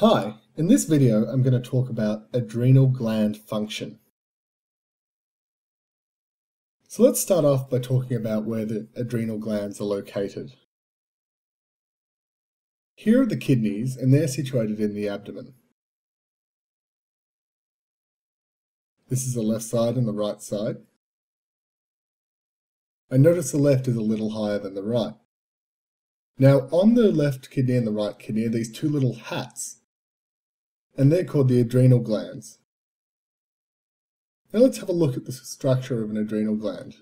Hi, in this video I'm going to talk about adrenal gland function. So let's start off by talking about where the adrenal glands are located. Here are the kidneys and they're situated in the abdomen. This is the left side and the right side. And notice the left is a little higher than the right. Now on the left kidney and the right kidney are these two little hats and they're called the adrenal glands. Now let's have a look at the structure of an adrenal gland.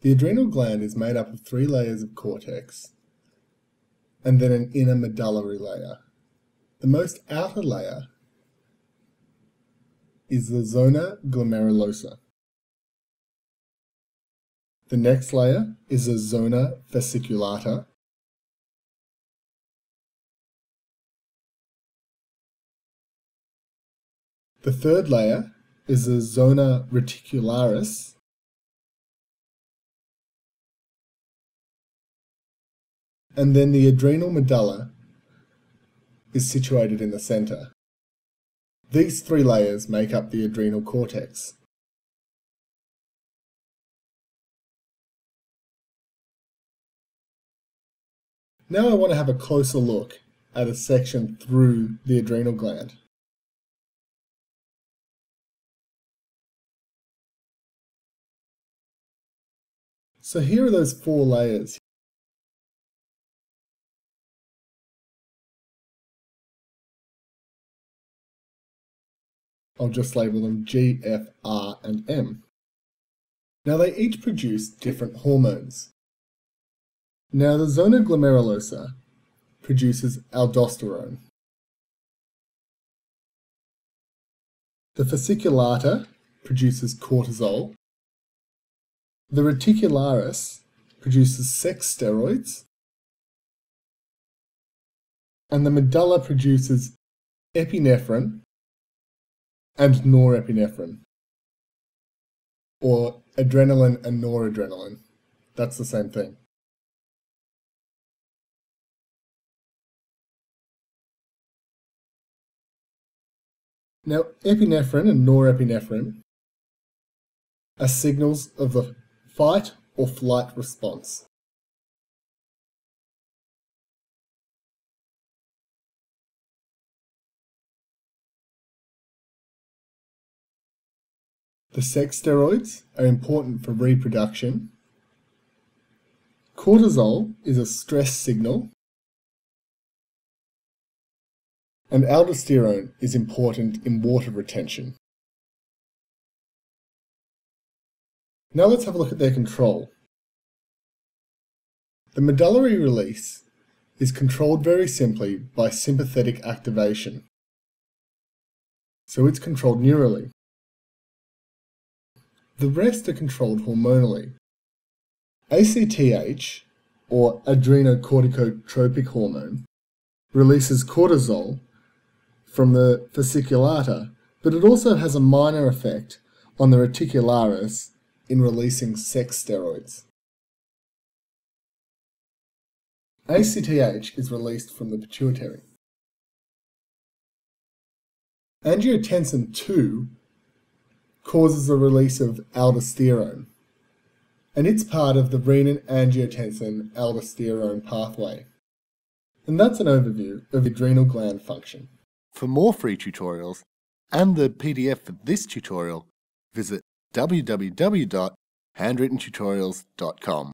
The adrenal gland is made up of three layers of cortex and then an inner medullary layer. The most outer layer is the zona glomerulosa. The next layer is the zona fasciculata. The third layer is the zona reticularis. And then the adrenal medulla is situated in the center. These three layers make up the adrenal cortex. Now I want to have a closer look at a section through the adrenal gland. So here are those four layers. I'll just label them G, F, R, and M. Now they each produce different hormones. Now the zona glomerulosa produces aldosterone. The fasciculata produces cortisol. The reticularis produces sex steroids. And the medulla produces epinephrine and norepinephrine, or adrenaline and noradrenaline. That's the same thing. Now, epinephrine and norepinephrine are signals of the fight or flight response. The sex steroids are important for reproduction. Cortisol is a stress signal. And aldosterone is important in water retention. Now let's have a look at their control. The medullary release is controlled very simply by sympathetic activation. So it's controlled neurally. The rest are controlled hormonally. ACTH, or adrenocorticotropic hormone, releases cortisol from the fasciculata, but it also has a minor effect on the reticularis in releasing sex steroids. ACTH is released from the pituitary. Angiotensin II causes the release of aldosterone, and it's part of the renin-angiotensin-aldosterone pathway. And that's an overview of adrenal gland function. For more free tutorials and the PDF for this tutorial, visit www.handwrittentutorials.com.